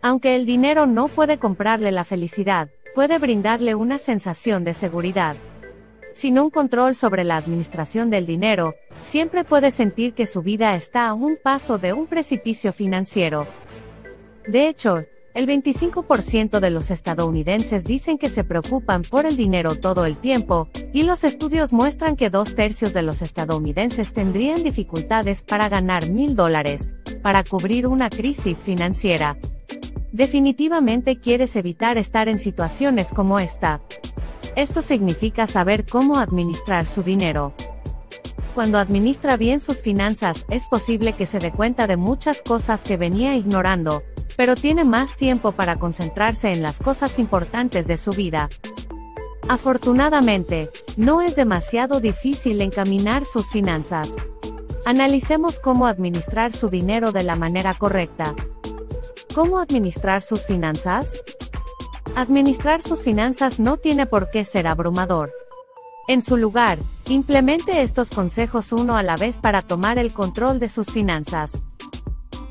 Aunque el dinero no puede comprarle la felicidad, puede brindarle una sensación de seguridad. Sin un control sobre la administración del dinero, siempre puede sentir que su vida está a un paso de un precipicio financiero. De hecho, el 25% de los estadounidenses dicen que se preocupan por el dinero todo el tiempo, y los estudios muestran que dos tercios de los estadounidenses tendrían dificultades para ganar mil dólares, para cubrir una crisis financiera. Definitivamente quieres evitar estar en situaciones como esta. Esto significa saber cómo administrar su dinero. Cuando administra bien sus finanzas, es posible que se dé cuenta de muchas cosas que venía ignorando, pero tiene más tiempo para concentrarse en las cosas importantes de su vida. Afortunadamente, no es demasiado difícil encaminar sus finanzas. Analicemos cómo administrar su dinero de la manera correcta. ¿Cómo administrar sus finanzas? Administrar sus finanzas no tiene por qué ser abrumador. En su lugar, implemente estos consejos uno a la vez para tomar el control de sus finanzas.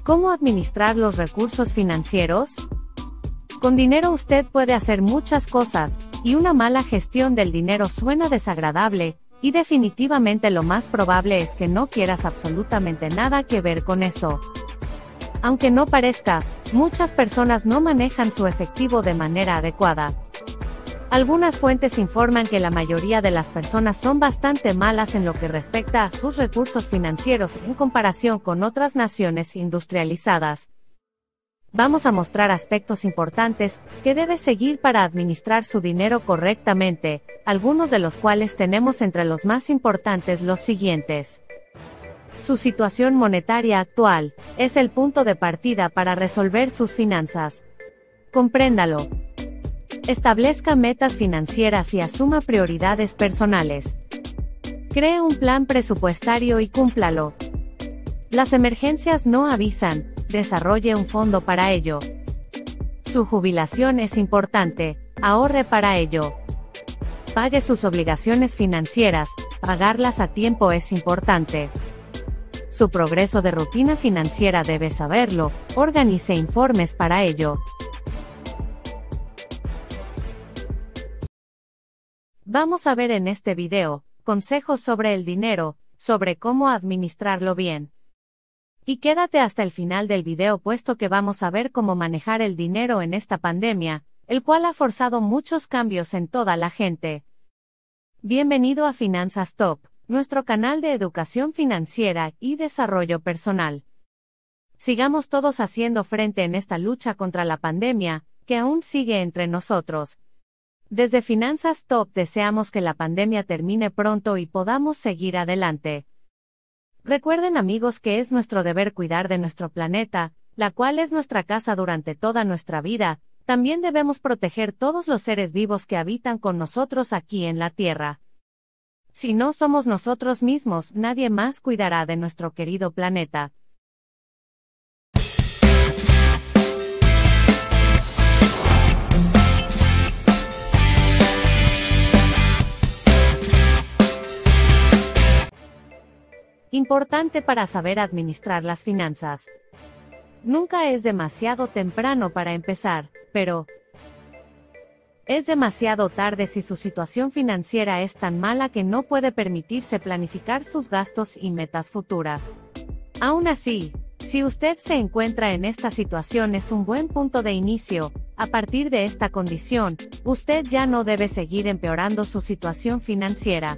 ¿Cómo administrar los recursos financieros? Con dinero usted puede hacer muchas cosas, y una mala gestión del dinero suena desagradable, y definitivamente lo más probable es que no quieras absolutamente nada que ver con eso. Aunque no parezca, muchas personas no manejan su efectivo de manera adecuada. Algunas fuentes informan que la mayoría de las personas son bastante malas en lo que respecta a sus recursos financieros en comparación con otras naciones industrializadas. Vamos a mostrar aspectos importantes que debe seguir para administrar su dinero correctamente, algunos de los cuales tenemos entre los más importantes los siguientes. Su situación monetaria actual es el punto de partida para resolver sus finanzas. Compréndalo. Establezca metas financieras y asuma prioridades personales. Cree un plan presupuestario y cúmplalo. Las emergencias no avisan, desarrolle un fondo para ello. Su jubilación es importante, ahorre para ello. Pague sus obligaciones financieras, pagarlas a tiempo es importante. Su progreso de rutina financiera debe saberlo, organice informes para ello. Vamos a ver en este video, consejos sobre el dinero, sobre cómo administrarlo bien. Y quédate hasta el final del video puesto que vamos a ver cómo manejar el dinero en esta pandemia, el cual ha forzado muchos cambios en toda la gente. Bienvenido a Finanzas Top nuestro canal de educación financiera y desarrollo personal. Sigamos todos haciendo frente en esta lucha contra la pandemia, que aún sigue entre nosotros. Desde Finanzas Top deseamos que la pandemia termine pronto y podamos seguir adelante. Recuerden amigos que es nuestro deber cuidar de nuestro planeta, la cual es nuestra casa durante toda nuestra vida, también debemos proteger todos los seres vivos que habitan con nosotros aquí en la Tierra. Si no somos nosotros mismos, nadie más cuidará de nuestro querido planeta. Importante para saber administrar las finanzas. Nunca es demasiado temprano para empezar, pero, es demasiado tarde si su situación financiera es tan mala que no puede permitirse planificar sus gastos y metas futuras. Aún así, si usted se encuentra en esta situación es un buen punto de inicio, a partir de esta condición, usted ya no debe seguir empeorando su situación financiera.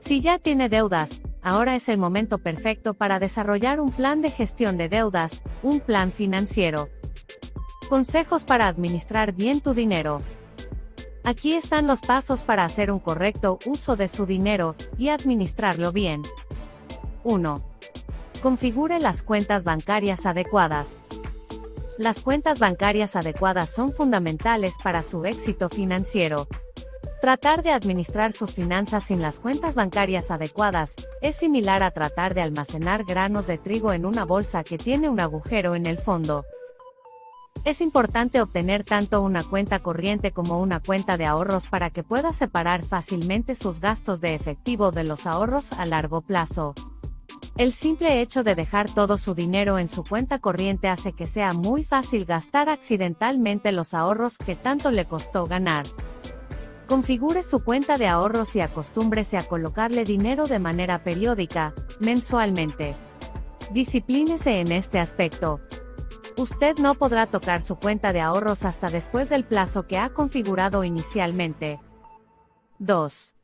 Si ya tiene deudas, ahora es el momento perfecto para desarrollar un plan de gestión de deudas, un plan financiero. Consejos para administrar bien tu dinero. Aquí están los pasos para hacer un correcto uso de su dinero y administrarlo bien. 1. Configure las cuentas bancarias adecuadas. Las cuentas bancarias adecuadas son fundamentales para su éxito financiero. Tratar de administrar sus finanzas sin las cuentas bancarias adecuadas es similar a tratar de almacenar granos de trigo en una bolsa que tiene un agujero en el fondo. Es importante obtener tanto una cuenta corriente como una cuenta de ahorros para que pueda separar fácilmente sus gastos de efectivo de los ahorros a largo plazo. El simple hecho de dejar todo su dinero en su cuenta corriente hace que sea muy fácil gastar accidentalmente los ahorros que tanto le costó ganar. Configure su cuenta de ahorros y acostúmbrese a colocarle dinero de manera periódica, mensualmente. Disciplínese en este aspecto. Usted no podrá tocar su cuenta de ahorros hasta después del plazo que ha configurado inicialmente. 2.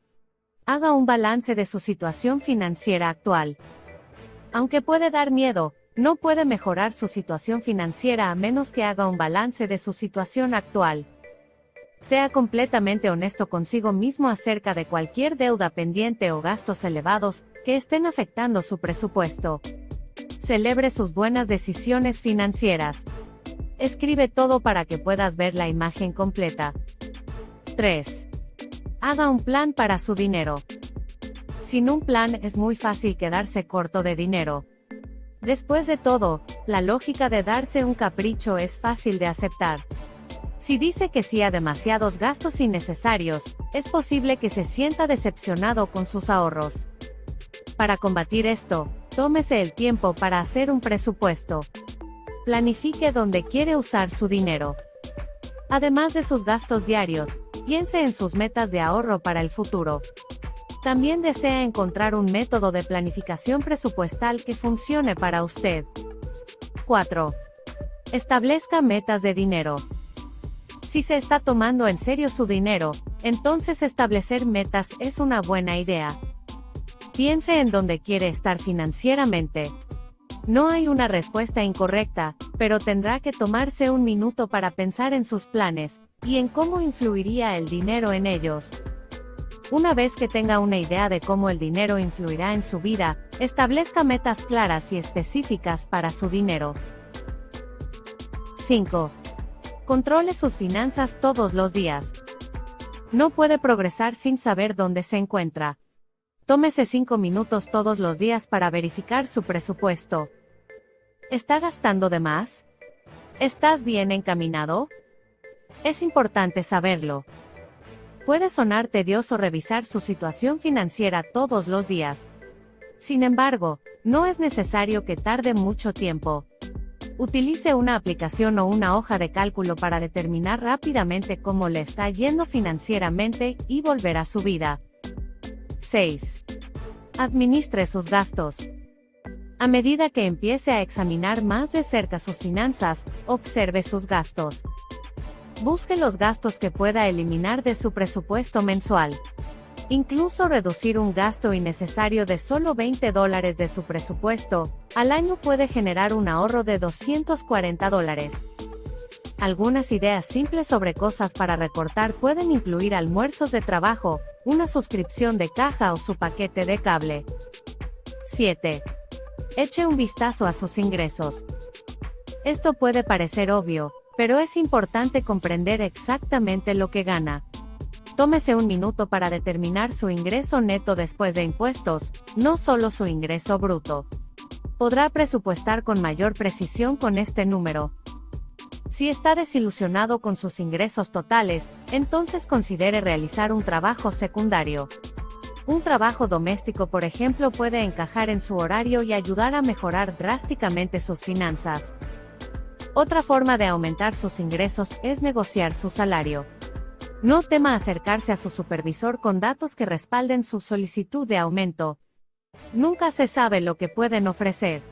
Haga un balance de su situación financiera actual. Aunque puede dar miedo, no puede mejorar su situación financiera a menos que haga un balance de su situación actual. Sea completamente honesto consigo mismo acerca de cualquier deuda pendiente o gastos elevados que estén afectando su presupuesto. Celebre sus buenas decisiones financieras. Escribe todo para que puedas ver la imagen completa. 3. Haga un plan para su dinero. Sin un plan es muy fácil quedarse corto de dinero. Después de todo, la lógica de darse un capricho es fácil de aceptar. Si dice que sí a demasiados gastos innecesarios, es posible que se sienta decepcionado con sus ahorros. Para combatir esto, tómese el tiempo para hacer un presupuesto. Planifique dónde quiere usar su dinero. Además de sus gastos diarios, piense en sus metas de ahorro para el futuro. También desea encontrar un método de planificación presupuestal que funcione para usted. 4. Establezca metas de dinero. Si se está tomando en serio su dinero, entonces establecer metas es una buena idea. Piense en dónde quiere estar financieramente. No hay una respuesta incorrecta, pero tendrá que tomarse un minuto para pensar en sus planes, y en cómo influiría el dinero en ellos. Una vez que tenga una idea de cómo el dinero influirá en su vida, establezca metas claras y específicas para su dinero. 5. Controle sus finanzas todos los días. No puede progresar sin saber dónde se encuentra. Tómese 5 minutos todos los días para verificar su presupuesto. ¿Está gastando de más? ¿Estás bien encaminado? Es importante saberlo. Puede sonar tedioso revisar su situación financiera todos los días. Sin embargo, no es necesario que tarde mucho tiempo. Utilice una aplicación o una hoja de cálculo para determinar rápidamente cómo le está yendo financieramente y volver a su vida. 6. Administre sus gastos. A medida que empiece a examinar más de cerca sus finanzas, observe sus gastos. Busque los gastos que pueda eliminar de su presupuesto mensual. Incluso reducir un gasto innecesario de solo 20 dólares de su presupuesto, al año puede generar un ahorro de 240 dólares. Algunas ideas simples sobre cosas para recortar pueden incluir almuerzos de trabajo, una suscripción de caja o su paquete de cable. 7. Eche un vistazo a sus ingresos. Esto puede parecer obvio, pero es importante comprender exactamente lo que gana. Tómese un minuto para determinar su ingreso neto después de impuestos, no solo su ingreso bruto. Podrá presupuestar con mayor precisión con este número. Si está desilusionado con sus ingresos totales, entonces considere realizar un trabajo secundario. Un trabajo doméstico, por ejemplo, puede encajar en su horario y ayudar a mejorar drásticamente sus finanzas. Otra forma de aumentar sus ingresos es negociar su salario. No tema acercarse a su supervisor con datos que respalden su solicitud de aumento. Nunca se sabe lo que pueden ofrecer.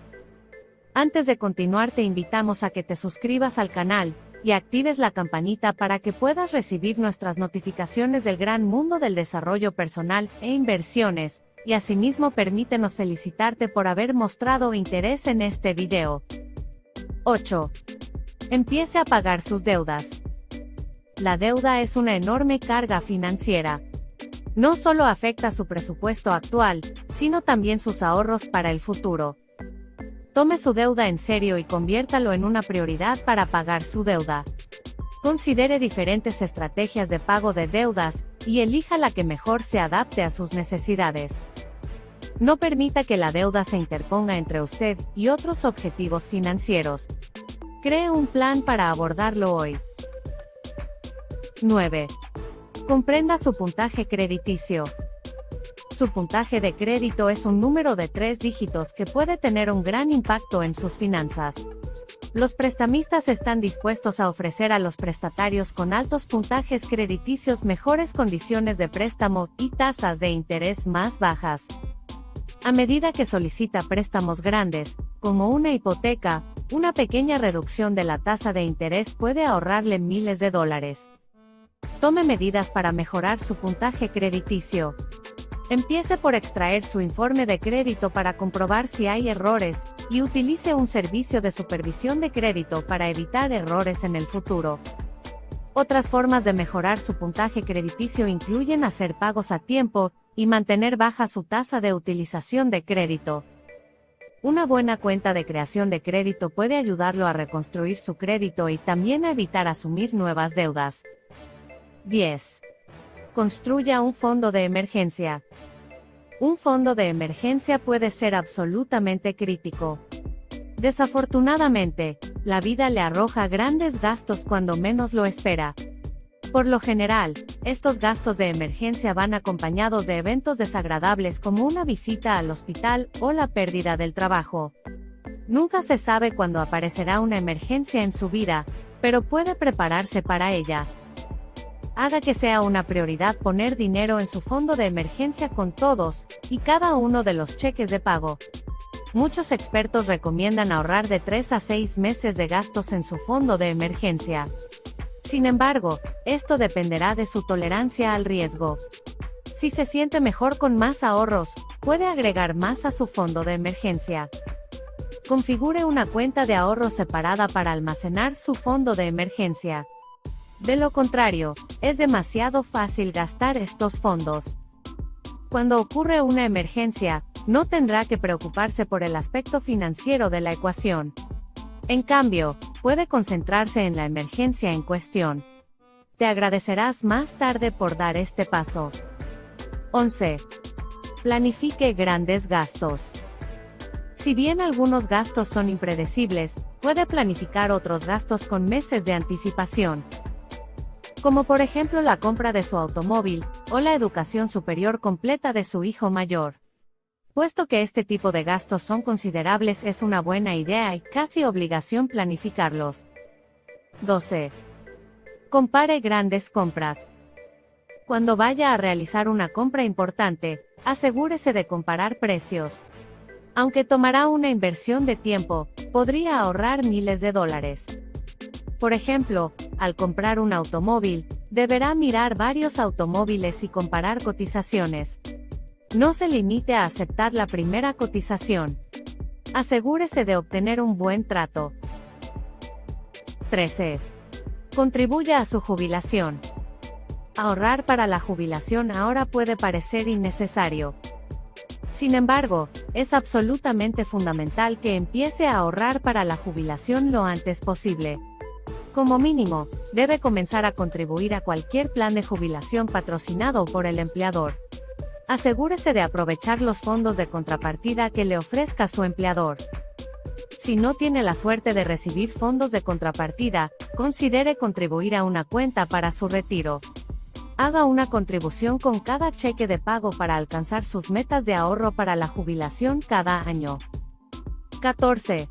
Antes de continuar te invitamos a que te suscribas al canal, y actives la campanita para que puedas recibir nuestras notificaciones del gran mundo del desarrollo personal e inversiones, y asimismo permítenos felicitarte por haber mostrado interés en este video. 8. Empiece a pagar sus deudas. La deuda es una enorme carga financiera. No solo afecta su presupuesto actual, sino también sus ahorros para el futuro. Tome su deuda en serio y conviértalo en una prioridad para pagar su deuda. Considere diferentes estrategias de pago de deudas, y elija la que mejor se adapte a sus necesidades. No permita que la deuda se interponga entre usted y otros objetivos financieros. Cree un plan para abordarlo hoy. 9. Comprenda su puntaje crediticio. Su puntaje de crédito es un número de tres dígitos que puede tener un gran impacto en sus finanzas. Los prestamistas están dispuestos a ofrecer a los prestatarios con altos puntajes crediticios mejores condiciones de préstamo y tasas de interés más bajas. A medida que solicita préstamos grandes, como una hipoteca, una pequeña reducción de la tasa de interés puede ahorrarle miles de dólares. Tome medidas para mejorar su puntaje crediticio. Empiece por extraer su informe de crédito para comprobar si hay errores, y utilice un servicio de supervisión de crédito para evitar errores en el futuro. Otras formas de mejorar su puntaje crediticio incluyen hacer pagos a tiempo, y mantener baja su tasa de utilización de crédito. Una buena cuenta de creación de crédito puede ayudarlo a reconstruir su crédito y también a evitar asumir nuevas deudas. 10. Construya un fondo de emergencia. Un fondo de emergencia puede ser absolutamente crítico. Desafortunadamente, la vida le arroja grandes gastos cuando menos lo espera, por lo general, estos gastos de emergencia van acompañados de eventos desagradables como una visita al hospital o la pérdida del trabajo. Nunca se sabe cuándo aparecerá una emergencia en su vida, pero puede prepararse para ella. Haga que sea una prioridad poner dinero en su fondo de emergencia con todos y cada uno de los cheques de pago. Muchos expertos recomiendan ahorrar de 3 a 6 meses de gastos en su fondo de emergencia. Sin embargo, esto dependerá de su tolerancia al riesgo. Si se siente mejor con más ahorros, puede agregar más a su fondo de emergencia. Configure una cuenta de ahorro separada para almacenar su fondo de emergencia. De lo contrario, es demasiado fácil gastar estos fondos. Cuando ocurre una emergencia, no tendrá que preocuparse por el aspecto financiero de la ecuación. En cambio, puede concentrarse en la emergencia en cuestión. Te agradecerás más tarde por dar este paso. 11. Planifique grandes gastos. Si bien algunos gastos son impredecibles, puede planificar otros gastos con meses de anticipación. Como por ejemplo la compra de su automóvil, o la educación superior completa de su hijo mayor. Puesto que este tipo de gastos son considerables es una buena idea y casi obligación planificarlos. 12. Compare grandes compras. Cuando vaya a realizar una compra importante, asegúrese de comparar precios. Aunque tomará una inversión de tiempo, podría ahorrar miles de dólares. Por ejemplo, al comprar un automóvil, deberá mirar varios automóviles y comparar cotizaciones. No se limite a aceptar la primera cotización. Asegúrese de obtener un buen trato. 13. Contribuya a su jubilación. Ahorrar para la jubilación ahora puede parecer innecesario. Sin embargo, es absolutamente fundamental que empiece a ahorrar para la jubilación lo antes posible. Como mínimo, debe comenzar a contribuir a cualquier plan de jubilación patrocinado por el empleador. Asegúrese de aprovechar los fondos de contrapartida que le ofrezca su empleador. Si no tiene la suerte de recibir fondos de contrapartida, considere contribuir a una cuenta para su retiro. Haga una contribución con cada cheque de pago para alcanzar sus metas de ahorro para la jubilación cada año. 14.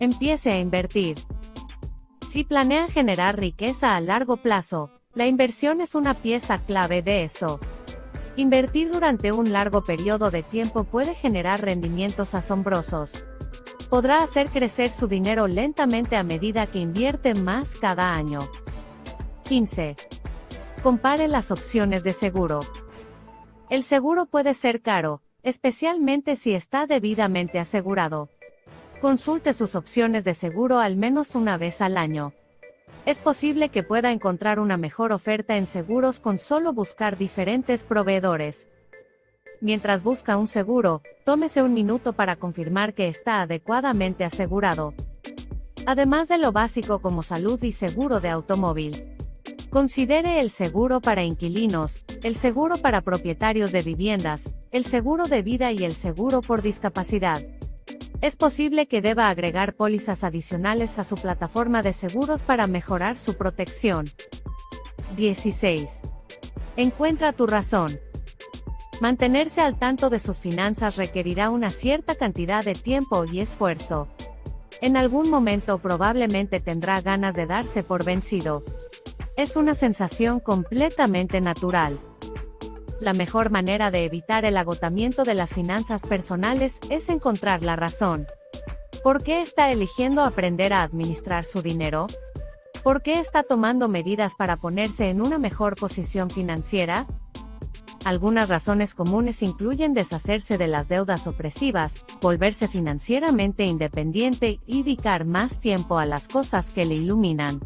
Empiece a invertir. Si planea generar riqueza a largo plazo, la inversión es una pieza clave de eso. Invertir durante un largo periodo de tiempo puede generar rendimientos asombrosos. Podrá hacer crecer su dinero lentamente a medida que invierte más cada año. 15. Compare las opciones de seguro. El seguro puede ser caro, especialmente si está debidamente asegurado. Consulte sus opciones de seguro al menos una vez al año. Es posible que pueda encontrar una mejor oferta en seguros con solo buscar diferentes proveedores. Mientras busca un seguro, tómese un minuto para confirmar que está adecuadamente asegurado. Además de lo básico como salud y seguro de automóvil. Considere el seguro para inquilinos, el seguro para propietarios de viviendas, el seguro de vida y el seguro por discapacidad. Es posible que deba agregar pólizas adicionales a su plataforma de seguros para mejorar su protección. 16. Encuentra tu razón. Mantenerse al tanto de sus finanzas requerirá una cierta cantidad de tiempo y esfuerzo. En algún momento probablemente tendrá ganas de darse por vencido. Es una sensación completamente natural. La mejor manera de evitar el agotamiento de las finanzas personales es encontrar la razón. ¿Por qué está eligiendo aprender a administrar su dinero? ¿Por qué está tomando medidas para ponerse en una mejor posición financiera? Algunas razones comunes incluyen deshacerse de las deudas opresivas, volverse financieramente independiente y dedicar más tiempo a las cosas que le iluminan.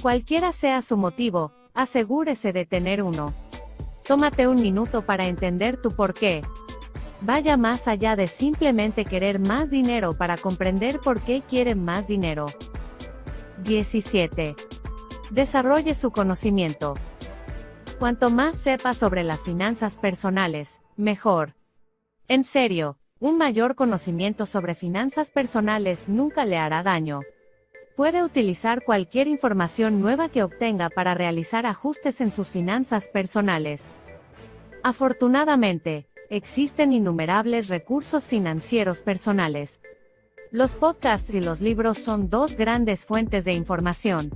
Cualquiera sea su motivo, asegúrese de tener uno. Tómate un minuto para entender tu por qué. Vaya más allá de simplemente querer más dinero para comprender por qué quieren más dinero. 17. Desarrolle su conocimiento. Cuanto más sepa sobre las finanzas personales, mejor. En serio, un mayor conocimiento sobre finanzas personales nunca le hará daño. Puede utilizar cualquier información nueva que obtenga para realizar ajustes en sus finanzas personales. Afortunadamente, existen innumerables recursos financieros personales. Los podcasts y los libros son dos grandes fuentes de información.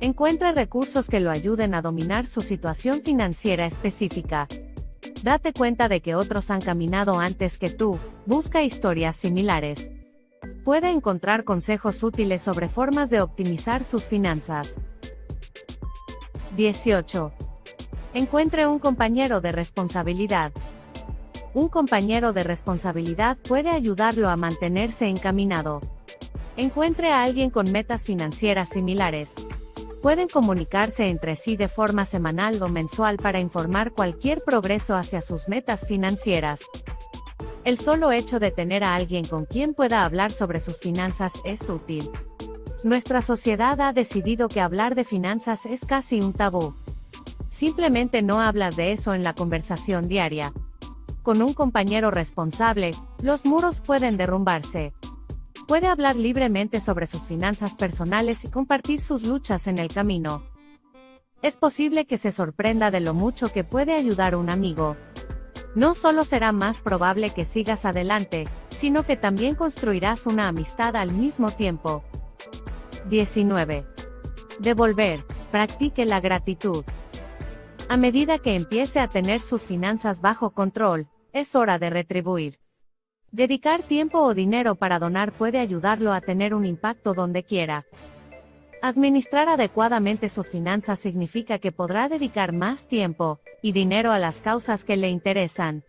Encuentra recursos que lo ayuden a dominar su situación financiera específica. Date cuenta de que otros han caminado antes que tú, busca historias similares. Puede encontrar consejos útiles sobre formas de optimizar sus finanzas. 18. Encuentre un compañero de responsabilidad. Un compañero de responsabilidad puede ayudarlo a mantenerse encaminado. Encuentre a alguien con metas financieras similares, Pueden comunicarse entre sí de forma semanal o mensual para informar cualquier progreso hacia sus metas financieras. El solo hecho de tener a alguien con quien pueda hablar sobre sus finanzas es útil. Nuestra sociedad ha decidido que hablar de finanzas es casi un tabú. Simplemente no hablas de eso en la conversación diaria. Con un compañero responsable, los muros pueden derrumbarse. Puede hablar libremente sobre sus finanzas personales y compartir sus luchas en el camino. Es posible que se sorprenda de lo mucho que puede ayudar un amigo. No solo será más probable que sigas adelante, sino que también construirás una amistad al mismo tiempo. 19. Devolver. Practique la gratitud. A medida que empiece a tener sus finanzas bajo control, es hora de retribuir. Dedicar tiempo o dinero para donar puede ayudarlo a tener un impacto donde quiera. Administrar adecuadamente sus finanzas significa que podrá dedicar más tiempo y dinero a las causas que le interesan.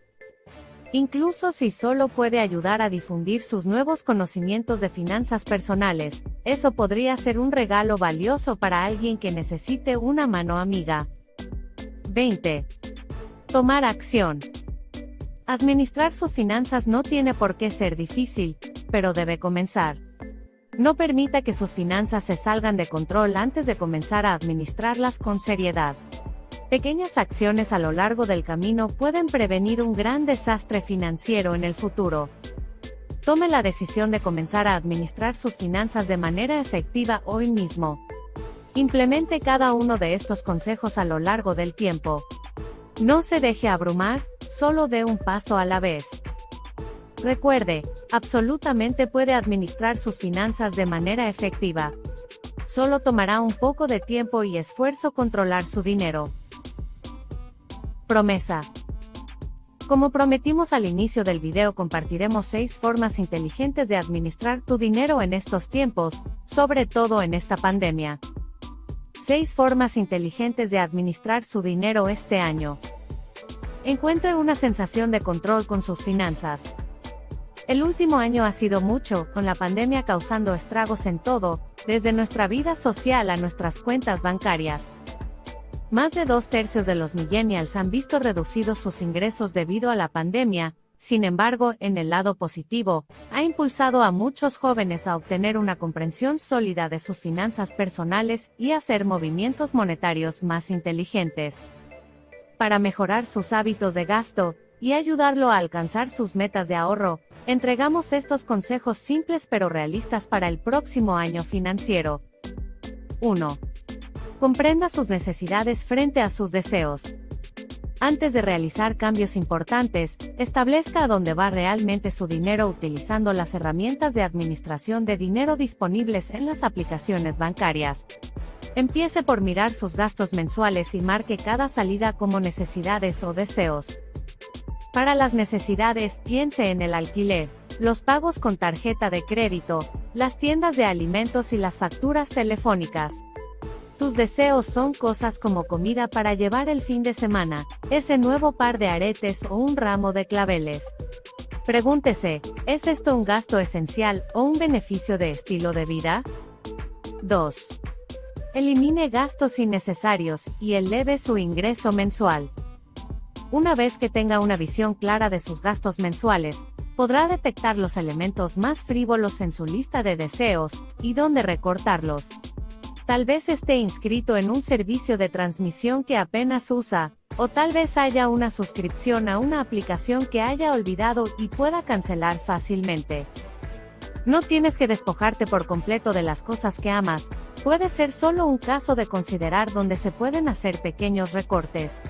Incluso si solo puede ayudar a difundir sus nuevos conocimientos de finanzas personales, eso podría ser un regalo valioso para alguien que necesite una mano amiga. 20. Tomar acción. Administrar sus finanzas no tiene por qué ser difícil, pero debe comenzar. No permita que sus finanzas se salgan de control antes de comenzar a administrarlas con seriedad. Pequeñas acciones a lo largo del camino pueden prevenir un gran desastre financiero en el futuro. Tome la decisión de comenzar a administrar sus finanzas de manera efectiva hoy mismo. Implemente cada uno de estos consejos a lo largo del tiempo. No se deje abrumar, solo dé un paso a la vez. Recuerde, absolutamente puede administrar sus finanzas de manera efectiva. Solo tomará un poco de tiempo y esfuerzo controlar su dinero. Promesa. Como prometimos al inicio del video compartiremos 6 formas inteligentes de administrar tu dinero en estos tiempos, sobre todo en esta pandemia. 6 formas inteligentes de administrar su dinero este año. Encuentre una sensación de control con sus finanzas. El último año ha sido mucho, con la pandemia causando estragos en todo, desde nuestra vida social a nuestras cuentas bancarias. Más de dos tercios de los millennials han visto reducidos sus ingresos debido a la pandemia, sin embargo, en el lado positivo, ha impulsado a muchos jóvenes a obtener una comprensión sólida de sus finanzas personales y hacer movimientos monetarios más inteligentes para mejorar sus hábitos de gasto y ayudarlo a alcanzar sus metas de ahorro, entregamos estos consejos simples pero realistas para el próximo año financiero. 1. Comprenda sus necesidades frente a sus deseos. Antes de realizar cambios importantes, establezca a dónde va realmente su dinero utilizando las herramientas de administración de dinero disponibles en las aplicaciones bancarias. Empiece por mirar sus gastos mensuales y marque cada salida como necesidades o deseos. Para las necesidades, piense en el alquiler, los pagos con tarjeta de crédito, las tiendas de alimentos y las facturas telefónicas. Tus deseos son cosas como comida para llevar el fin de semana, ese nuevo par de aretes o un ramo de claveles. Pregúntese, ¿es esto un gasto esencial o un beneficio de estilo de vida? 2. Elimine gastos innecesarios y eleve su ingreso mensual. Una vez que tenga una visión clara de sus gastos mensuales, podrá detectar los elementos más frívolos en su lista de deseos y dónde recortarlos. Tal vez esté inscrito en un servicio de transmisión que apenas usa, o tal vez haya una suscripción a una aplicación que haya olvidado y pueda cancelar fácilmente. No tienes que despojarte por completo de las cosas que amas, puede ser solo un caso de considerar donde se pueden hacer pequeños recortes.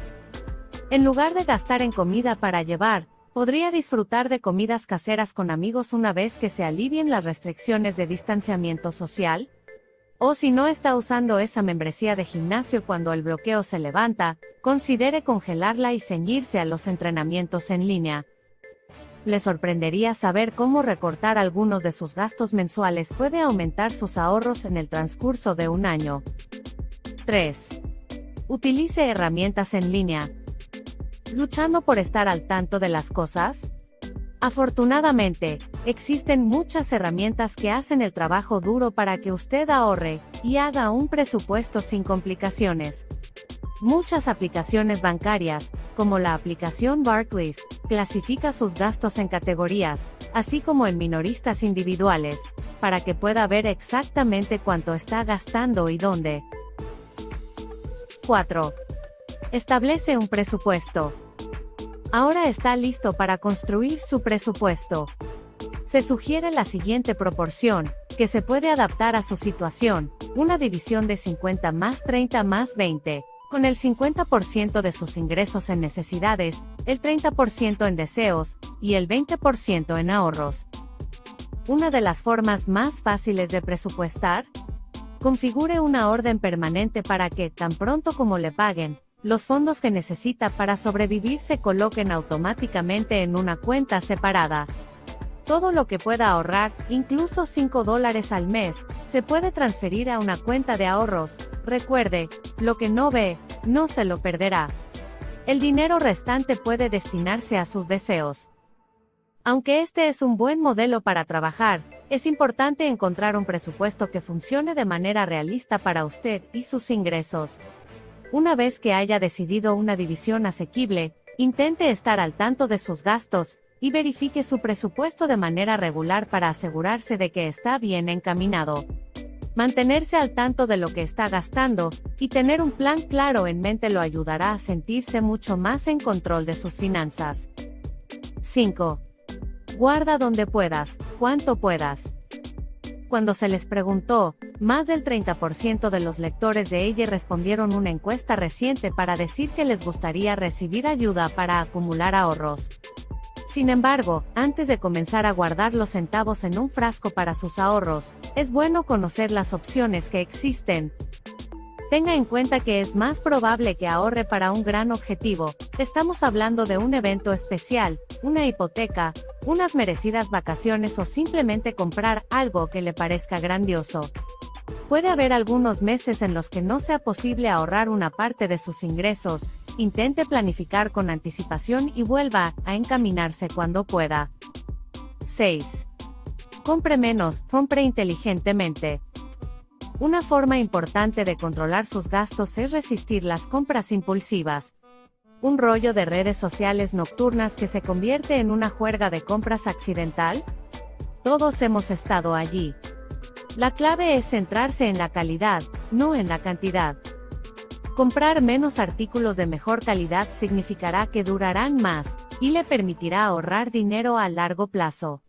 En lugar de gastar en comida para llevar, podría disfrutar de comidas caseras con amigos una vez que se alivien las restricciones de distanciamiento social, o si no está usando esa membresía de gimnasio cuando el bloqueo se levanta, considere congelarla y ceñirse a los entrenamientos en línea. Le sorprendería saber cómo recortar algunos de sus gastos mensuales puede aumentar sus ahorros en el transcurso de un año. 3. Utilice herramientas en línea. ¿Luchando por estar al tanto de las cosas? Afortunadamente, existen muchas herramientas que hacen el trabajo duro para que usted ahorre y haga un presupuesto sin complicaciones. Muchas aplicaciones bancarias, como la aplicación Barclays, clasifica sus gastos en categorías, así como en minoristas individuales, para que pueda ver exactamente cuánto está gastando y dónde. 4. Establece un presupuesto. Ahora está listo para construir su presupuesto. Se sugiere la siguiente proporción, que se puede adaptar a su situación, una división de 50 más 30 más 20, con el 50% de sus ingresos en necesidades, el 30% en deseos, y el 20% en ahorros. Una de las formas más fáciles de presupuestar, configure una orden permanente para que, tan pronto como le paguen, los fondos que necesita para sobrevivir se coloquen automáticamente en una cuenta separada. Todo lo que pueda ahorrar, incluso 5 dólares al mes, se puede transferir a una cuenta de ahorros. Recuerde, lo que no ve, no se lo perderá. El dinero restante puede destinarse a sus deseos. Aunque este es un buen modelo para trabajar, es importante encontrar un presupuesto que funcione de manera realista para usted y sus ingresos. Una vez que haya decidido una división asequible, intente estar al tanto de sus gastos, y verifique su presupuesto de manera regular para asegurarse de que está bien encaminado. Mantenerse al tanto de lo que está gastando, y tener un plan claro en mente lo ayudará a sentirse mucho más en control de sus finanzas. 5. Guarda donde puedas, cuanto puedas. Cuando se les preguntó, más del 30% de los lectores de ella respondieron una encuesta reciente para decir que les gustaría recibir ayuda para acumular ahorros. Sin embargo, antes de comenzar a guardar los centavos en un frasco para sus ahorros, es bueno conocer las opciones que existen, Tenga en cuenta que es más probable que ahorre para un gran objetivo, estamos hablando de un evento especial, una hipoteca, unas merecidas vacaciones o simplemente comprar algo que le parezca grandioso. Puede haber algunos meses en los que no sea posible ahorrar una parte de sus ingresos, intente planificar con anticipación y vuelva a encaminarse cuando pueda. 6. Compre menos, compre inteligentemente. Una forma importante de controlar sus gastos es resistir las compras impulsivas. ¿Un rollo de redes sociales nocturnas que se convierte en una juerga de compras accidental? Todos hemos estado allí. La clave es centrarse en la calidad, no en la cantidad. Comprar menos artículos de mejor calidad significará que durarán más, y le permitirá ahorrar dinero a largo plazo.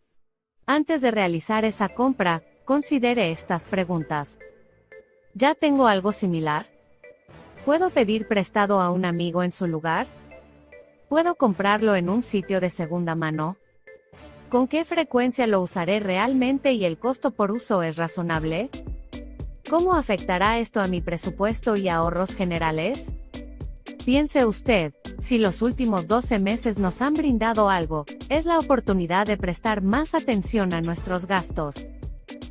Antes de realizar esa compra, considere estas preguntas. ¿Ya tengo algo similar? ¿Puedo pedir prestado a un amigo en su lugar? ¿Puedo comprarlo en un sitio de segunda mano? ¿Con qué frecuencia lo usaré realmente y el costo por uso es razonable? ¿Cómo afectará esto a mi presupuesto y ahorros generales? Piense usted, si los últimos 12 meses nos han brindado algo, es la oportunidad de prestar más atención a nuestros gastos.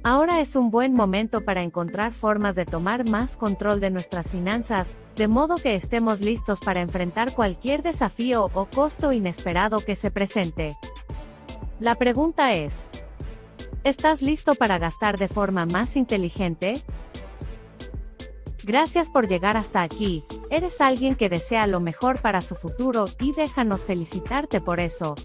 Ahora es un buen momento para encontrar formas de tomar más control de nuestras finanzas, de modo que estemos listos para enfrentar cualquier desafío o costo inesperado que se presente. La pregunta es, ¿estás listo para gastar de forma más inteligente? Gracias por llegar hasta aquí, eres alguien que desea lo mejor para su futuro y déjanos felicitarte por eso.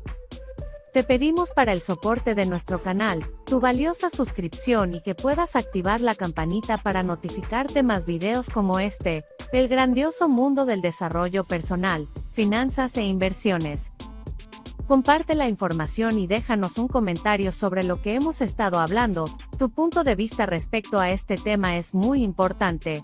Te pedimos para el soporte de nuestro canal, tu valiosa suscripción y que puedas activar la campanita para notificarte más videos como este, del grandioso mundo del desarrollo personal, finanzas e inversiones. Comparte la información y déjanos un comentario sobre lo que hemos estado hablando, tu punto de vista respecto a este tema es muy importante.